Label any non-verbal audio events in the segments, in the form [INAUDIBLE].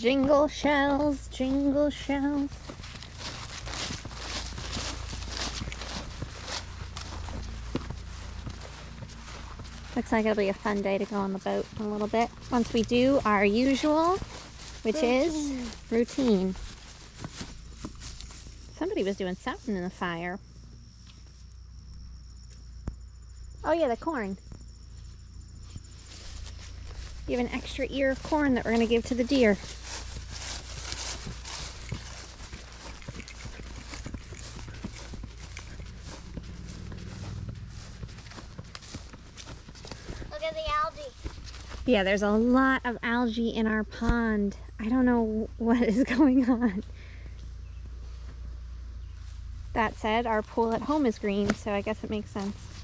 Jingle shells, jingle shells. Looks like it'll be a fun day to go on the boat a little bit. Once we do our usual, which is routine. Somebody was doing something in the fire. Oh yeah, the corn. You have an extra ear of corn that we're going to give to the deer. Look at the algae. Yeah, there's a lot of algae in our pond. I don't know [LAUGHS] what is going on. That said, our pool at home is green, so I guess it makes sense.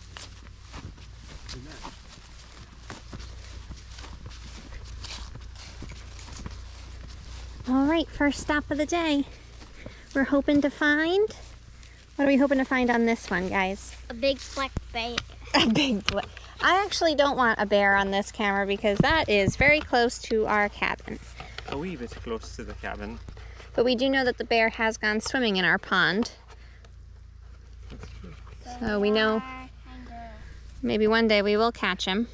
Right, first stop of the day. We're hoping to find. What are we hoping to find on this one, guys? A big black bear. A big bla I actually don't want a bear on this camera because that is very close to our cabin. A wee bit close to the cabin. But we do know that the bear has gone swimming in our pond. So we know maybe one day we will catch him.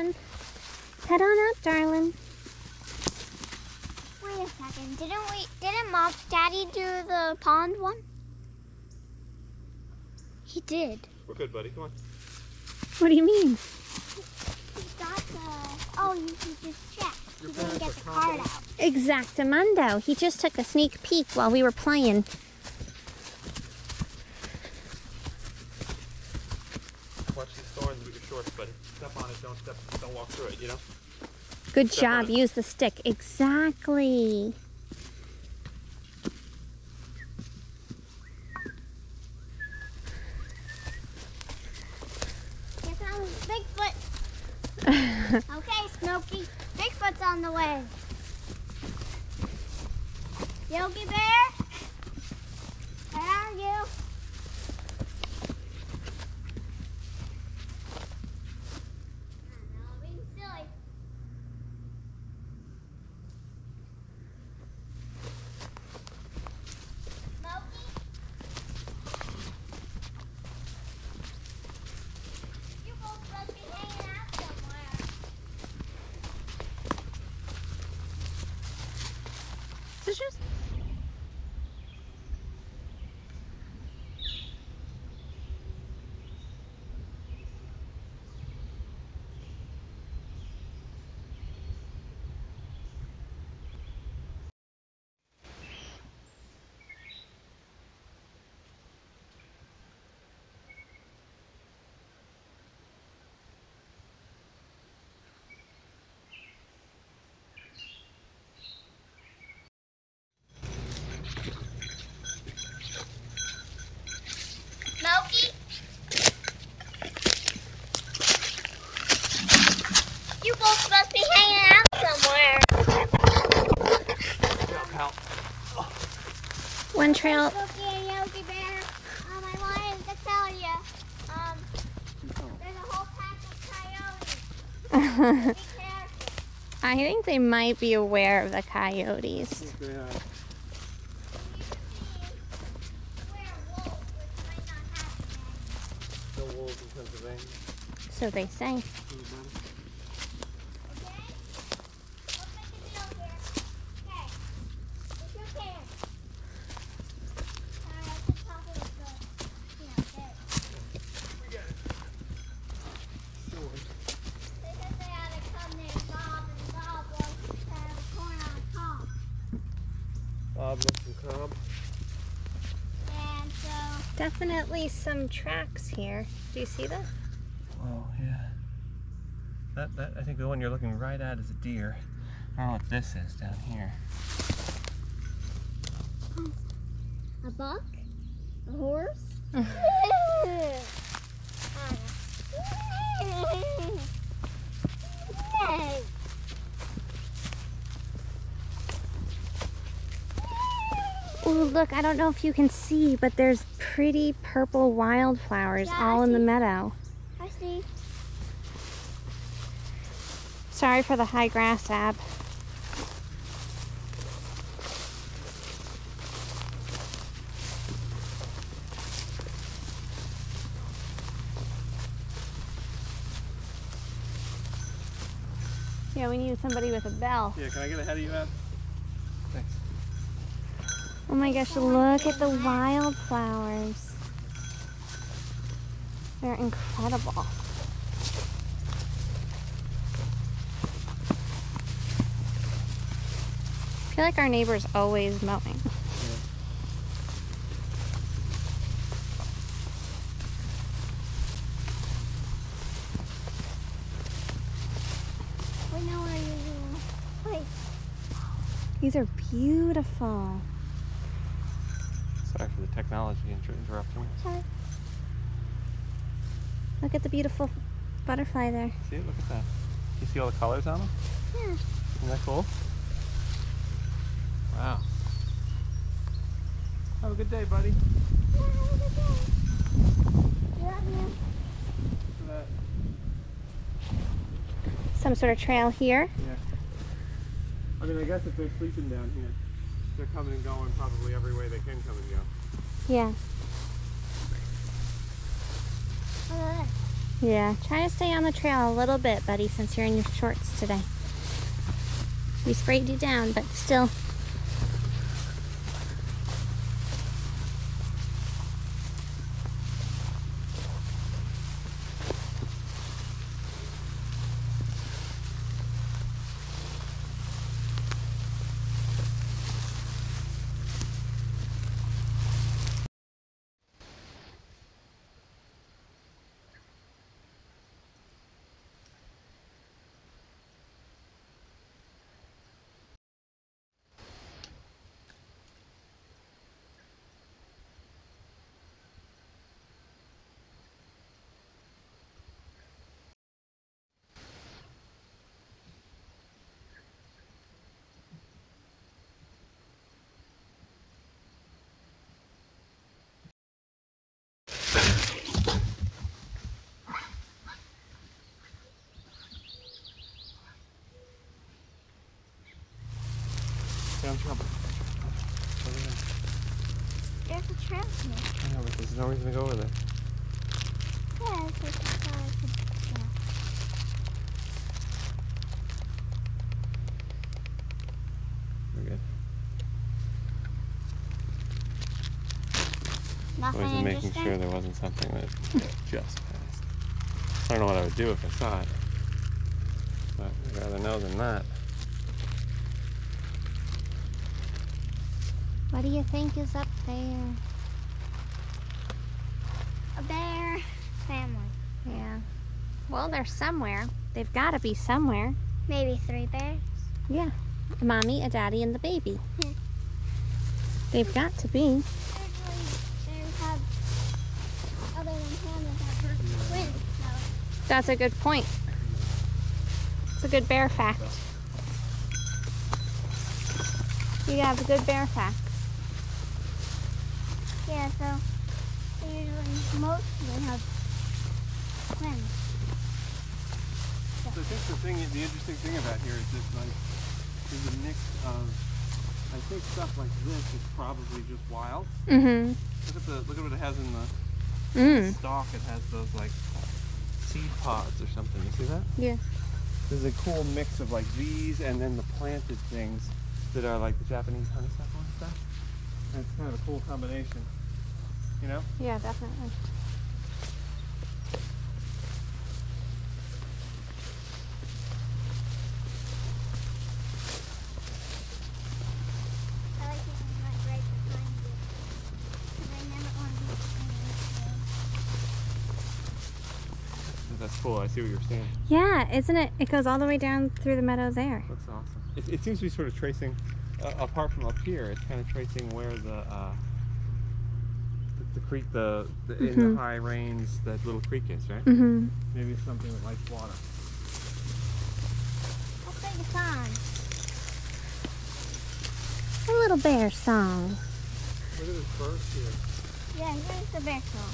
One. Head on up, darling. Wait a second. Didn't we? Didn't Mom, Daddy do the pond one? He did. We're good, buddy. Come on. What do you mean? He got the. Oh, you, he just checked. he didn't get the card out. Exactamundo. He just took a sneak peek while we were playing. Watch these thorns with your shorts, buddy. Step on it. Don't step. Don't walk through it. You know. Good job. Use the stick. Exactly. Here comes Bigfoot. okay, Smokey. Bigfoot's on the way. Yogi Bear? Where are you? I know, being silly. Smokey? You both must be hanging out somewhere. Scissors? Smokey? You both must be hanging out somewhere. Yeah, pal. One trail. Smokey and Yogi Bear. Um, I wanted to tell you. Um, there's a whole pack of coyotes. Be careful. [LAUGHS] I think they might be aware of the coyotes. So they need to be werewolves, which might not happen. No wolves in Pennsylvania. So they say. Okay? Let's make a deal here. Okay. With your hand. Alright, at the top of the yeah, there. They said they had a cub named Bob, and Bob was to have a corn on the cob. Bob looks and Cobb. And so, Definitely some tracks here. Do you see this? Oh yeah. That that I think the one you're looking right at is a deer. I don't know what this is down here. a buck? A horse? [LAUGHS] [LAUGHS] Ah. [LAUGHS] Yay. Oh, look, I don't know if you can see, but there's pretty purple wildflowers Yeah, I all in the meadow. I see. Sorry for the high grass, Ab. Yeah, we need somebody with a bell. Yeah, can I get ahead of you, Ab? Oh my gosh, look at the wildflowers. They're incredible. I feel like our neighbor's always mowing. We know where you're Wait. These are beautiful. Sorry for the technology inter- interruption. Sorry. Look at the beautiful butterfly there. See it? Look at that. You see all the colors on them? Yeah. Isn't that cool? Wow. Have a good day, buddy. Yeah, have a good day. Love you. Some sort of trail here. Yeah. I mean, I guess if they're sleeping down here, they're coming and going probably every way they can come and go. Yeah. Yeah. Try to stay on the trail a little bit, buddy, since you're in your shorts today. We sprayed you down, but still. There's no reason to go over there. Yeah, it's like, uh, I could- yeah. We're good. I Nothing making sure there wasn't something that [LAUGHS] just passed. I don't know what I would do if I saw it. But I'd rather know than not. What do you think is up there? A bear family. Yeah. Well, they're somewhere. They've got to be somewhere. Maybe three bears. Yeah. A mommy, a daddy, and the baby. Hmm. They've got to be. Usually bears have, other than pandas, have twins. So That's a good point. It's a good bear fact. You have a good bear fact. yeah, so they usually mostly have twins. I think the thing, the interesting thing about here is that like, there's a mix of, I think stuff like this is probably just wild. Mm-hmm. Look at the, look at what it has in the Mm. stalk. It has those like seed pods or something. You see that? Yeah. There's a cool mix of like these and then the planted things that are like the Japanese honeysuckle and stuff. And it's kind of a cool combination. You know? Yeah, definitely. I like it when it's right behind you. 'Cause I never want to be behind That's cool. I see what you're saying. Yeah, isn't it? It goes all the way down through the meadow there. Looks awesome. It, it seems to be sort of tracing, uh, apart from up here, it's kind of tracing where the, uh, the, the creek, the, the in Mhm. the high rains, that little creek is, right? Mm-hmm. Maybe it's something that likes water. I'll sing a song. A little bear song. Look at this first here. Yeah, here's the bear song.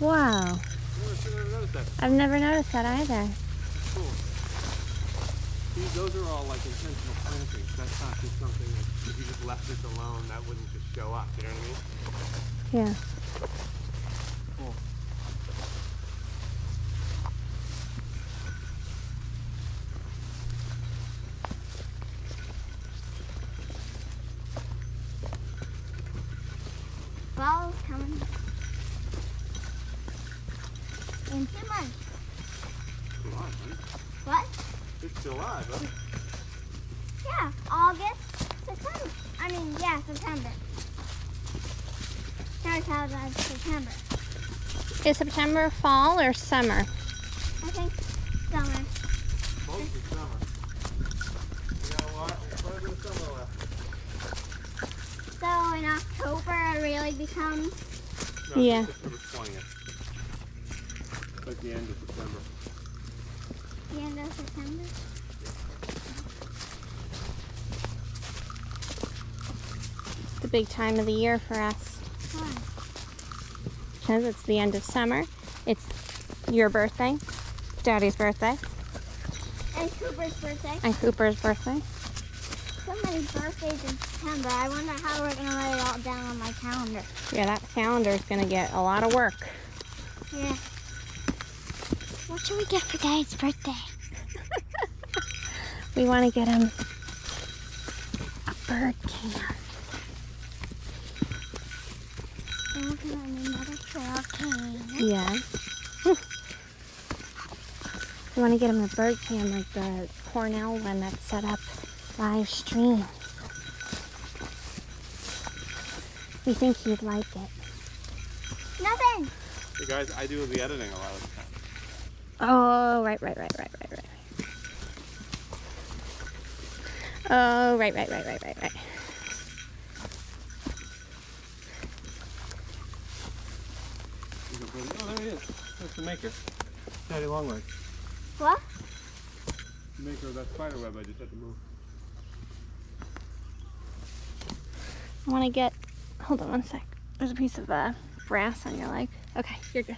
Wow. Never, never noticed that. I've never noticed that either. Cool. These, those are all like intentional plantings. That's not just something that if you just left this alone, that wouldn't just show up. You know what I mean? Yeah. Cool. Fall's coming. In two months. Still alive, right? What? It's still alive, huh? Yeah, August, September. I mean, yeah, September. Starts out as September. Is September fall or summer? I think summer. Mostly summer. We got a lot, quite a bit of summer left. So in October, it really becomes. No, Yeah. it's September 20th. Like the end of September. the end of September. The big time of the year for us. Because it's the end of summer. It's your birthday, Daddy's birthday, And Cooper's birthday. and Cooper's birthday. So many birthdays in September. I wonder how we're gonna write it all down on my calendar. Yeah, that calendar is going to get a lot of work. Yeah. What should we get for Daddy's birthday? [LAUGHS] We want to get him a bird cam. And we're gonna need another trail cam. Yeah. we want to get him a bird cam like the Cornell one that's set up live stream. We think he'd like it. Nothing. Hey guys, I do the editing a lot of the time. Oh, right, right, right, right, right, right. Oh, right, right, right, right, right, right. You go, buddy. Oh, there he is. That's the maker. Daddy Longlegs. What? The maker of that spider web I just had to move. I want to get. Hold on one sec. There's a piece of uh, grass on your leg. Okay, you're good.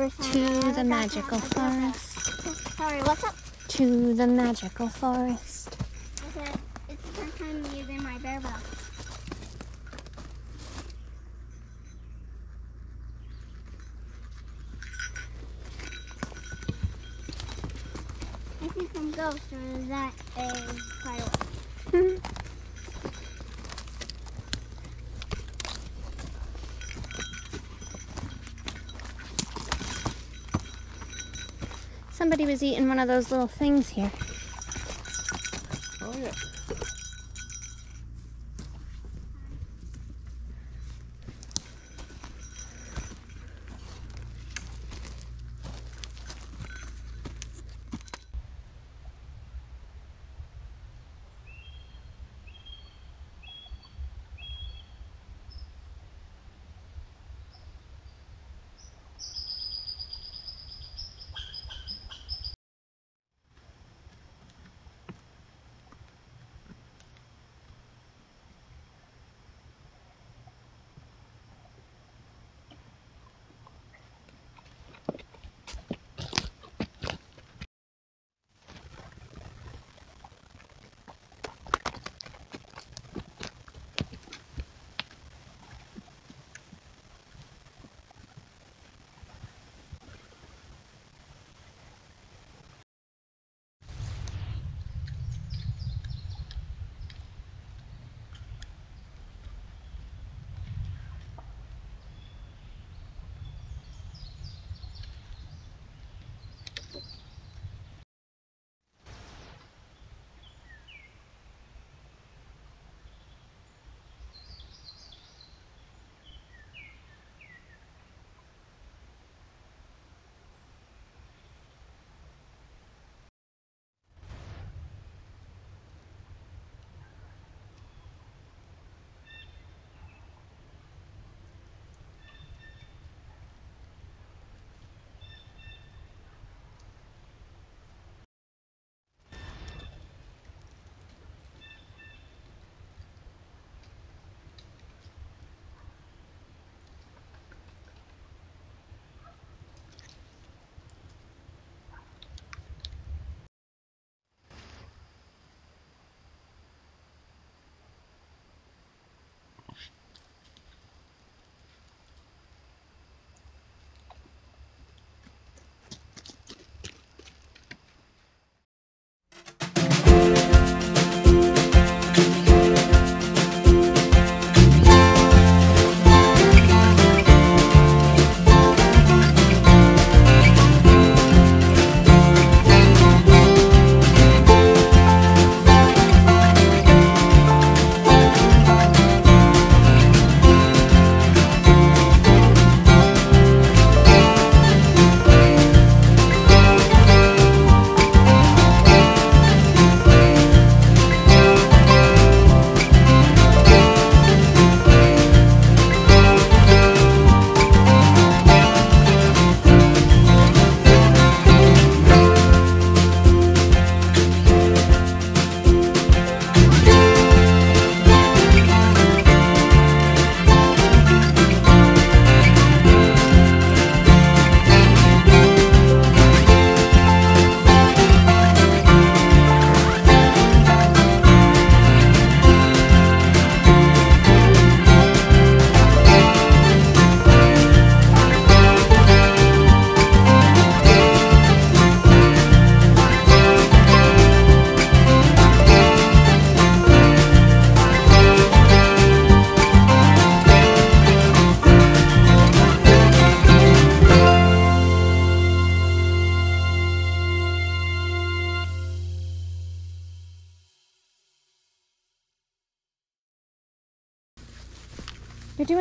First time I To ever the magical that, I got that. forest. Sorry, what's up? To the magical forest. I said, it's the first time using my bear bell. I see some ghosts, or is that a firework? [LAUGHS] Somebody was eating one of those little things here. Oh yeah.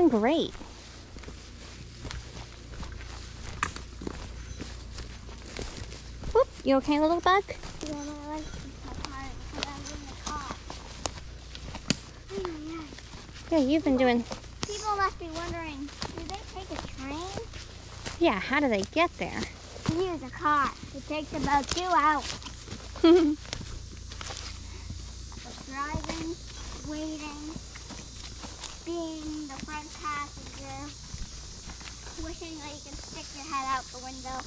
Doing great. Whoop, you okay, little bug? Yeah, my legs so hard because I was in the car. Oh my God. Yeah, you've been doing. People must be wondering, do they take a train? Yeah, how do they get there? Use a car. It takes about two hours. [LAUGHS] Driving, waiting, being the front passenger, wishing that you could stick your head out the window,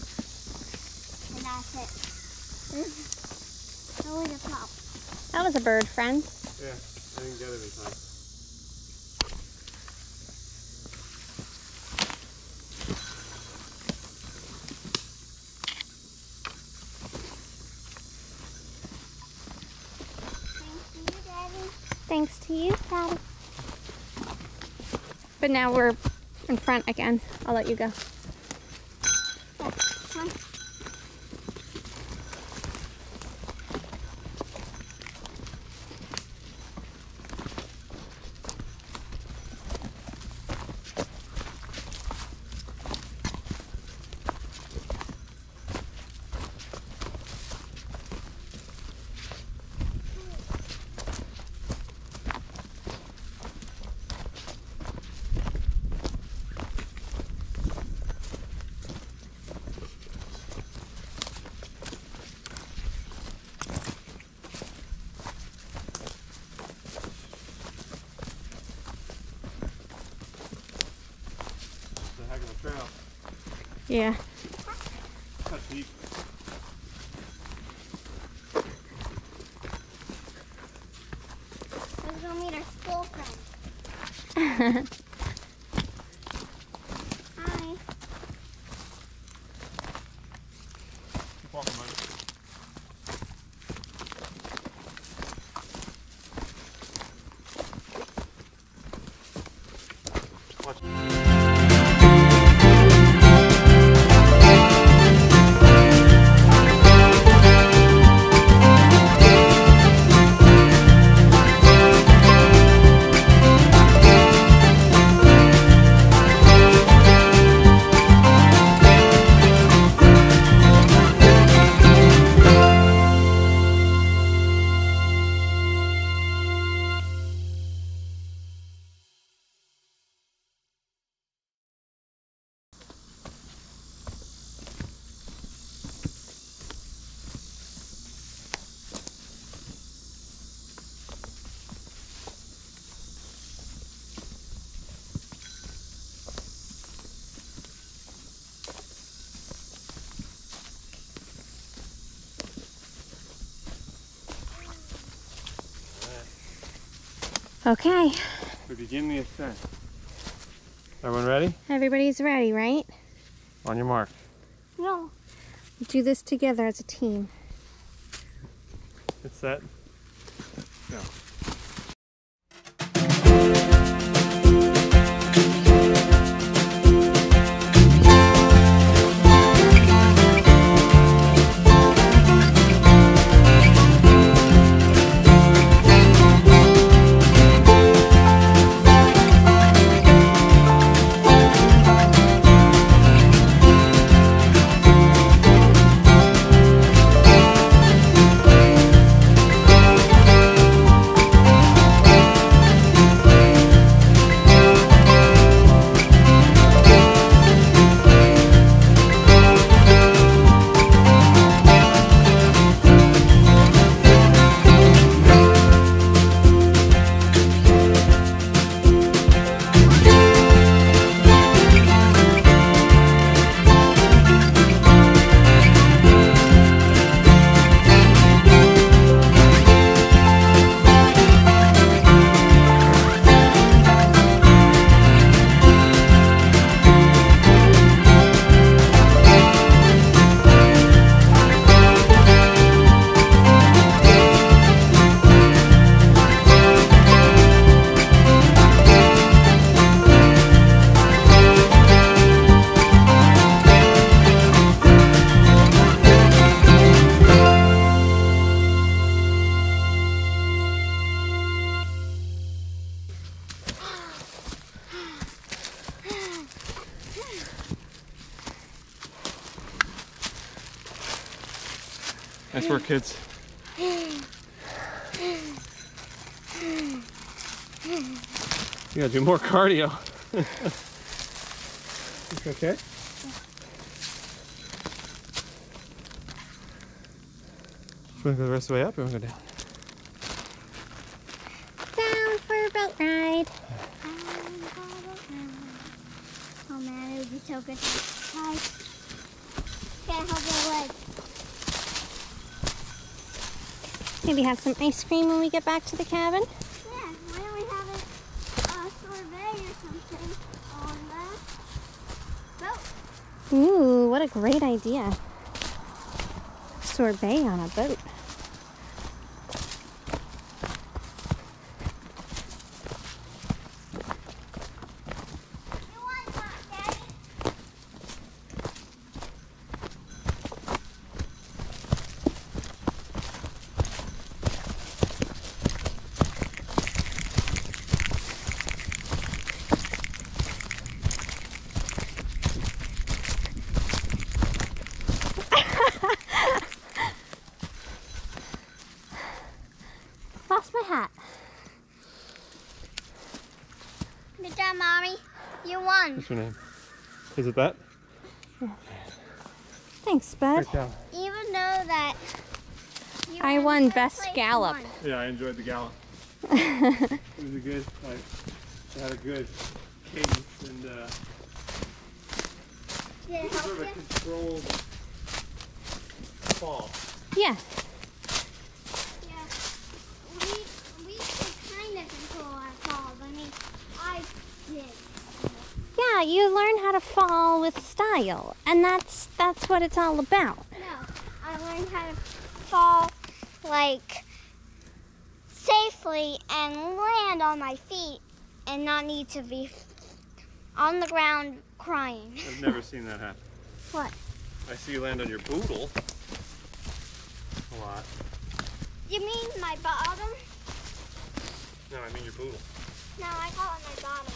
and that's it. [LAUGHS] Always a problem. that was a bird friend. Yeah, I didn't get it in time. Thanks to you, Daddy. Thanks to you, Daddy. But now we're in front again. I'll let you go. Come. It's a heck of a trail. Yeah. Cut deep. Let's go meet our school friend. [LAUGHS] Okay. We begin the ascent. Everyone ready? Everybody's ready, right? On your mark. No. Do this together as a team. Get set. Go. more cardio. okay? You wanna go the rest of the way up or wanna go down? Down for a boat ride. Oh man, it would be so good to Hi. Can't help it Maybe have some ice cream when we get back to the cabin. Ooh, what a great idea. Sorbet on a boat. You want that, Daddy? Lost my hat. Good job, Mommy. You won. What's your name? Is it that? Thanks, bud. Great job. Even though that I won best place, gallop. won. Yeah, I enjoyed the gallop. [LAUGHS] It was a good, like, it had a good cadence and uh, Did it sort help of a controlled fall. Yeah. Yeah. We we could kind of control our falls. I mean, I did. Yeah, you learn how to fall with style. And that's that's what it's all about. No, I learned how to fall like safely and land on my feet and not need to be on the ground crying. [LAUGHS] I've never seen that happen. What? I see you land on your boodle a lot. You mean my bottom? No, I mean your boodle. No, I call it my bottom.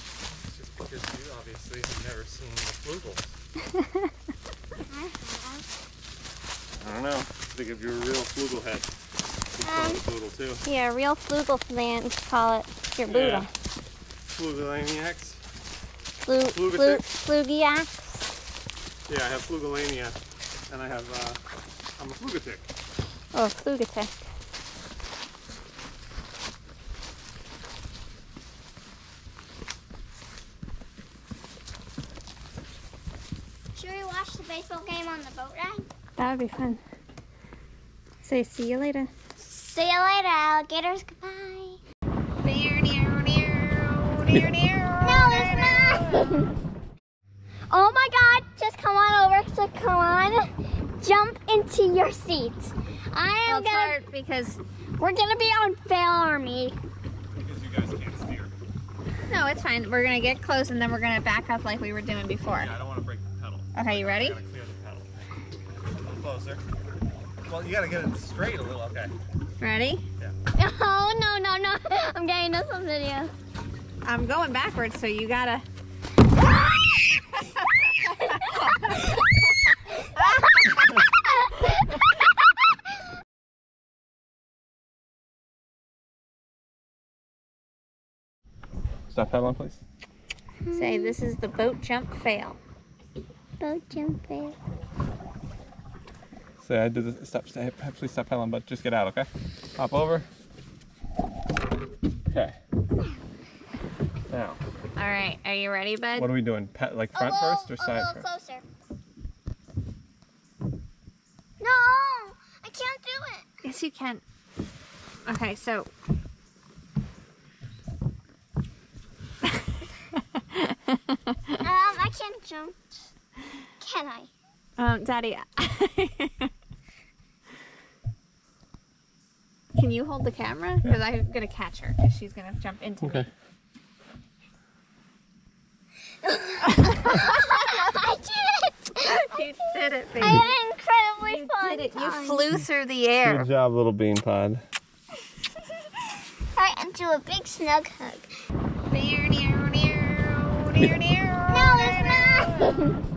It's just because you obviously have never seen the flugels. I have. I don't know. Think of a real flugel head. We call Um, it a boodle too. Yeah, real flugel fans call it your Yeah. boodle. Flugelaniacs. Flu, flu, Flugatic? Yeah, I have flugelania, and I have uh, I'm a flugatic. Oh, flugatic. Should we watch the baseball game on the boat ride? That would be fun. Say see you later. See you later, alligators. Goodbye. No, it's not. [LAUGHS] oh my God! Just come on over. So come on, jump into your seat. I am gonna. because We're gonna be on Fail Army. Because you guys can't steer. no, it's fine. We're gonna get close and then we're gonna back up like we were doing before. Yeah, Okay, you ready? I gotta clear the pedal. A little closer. Well, you gotta get it straight a little. Okay. Ready? [LAUGHS] Oh no no no! I'm getting us some video. I'm going backwards, so you gotta. Stop pedaling, please. Say this is the boat jump fail. Boat jump fail. Say I did the stop. Stay, please stop pedaling, but just get out, okay? Hop over. Okay. Now, All right, are you ready, bud? what are we doing? Pe- like front little, first or a side little first? closer. No, I can't do it. Yes, you can. Okay, so. Um, I can't jump. Can I? Um, Daddy. [LAUGHS] Can you hold the camera? Because I'm gonna catch her because she's gonna jump into me. Okay. [LAUGHS] I did it! [LAUGHS] You did it, baby. I had an incredibly You fun did it. You flew through the air. Good job, little bean pod. Right into a big snug hug. No, No, it's not.